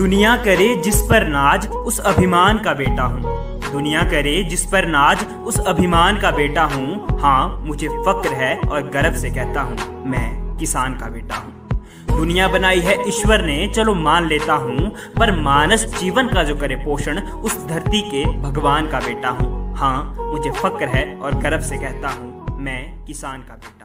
दुनिया करे जिस पर नाज, उस अभिमान का बेटा हूँ। दुनिया करे जिस पर नाज, उस अभिमान का बेटा हूँ। हाँ मुझे फक्र है और गर्व से कहता हूँ, मैं किसान का बेटा हूँ। दुनिया बनाई है ईश्वर ने, चलो मान लेता हूँ, पर मानस जीवन का जो करे पोषण, उस धरती के भगवान का बेटा हूँ। हाँ मुझे फक्र है और गर्व से कहता हूँ, मैं किसान का बेटा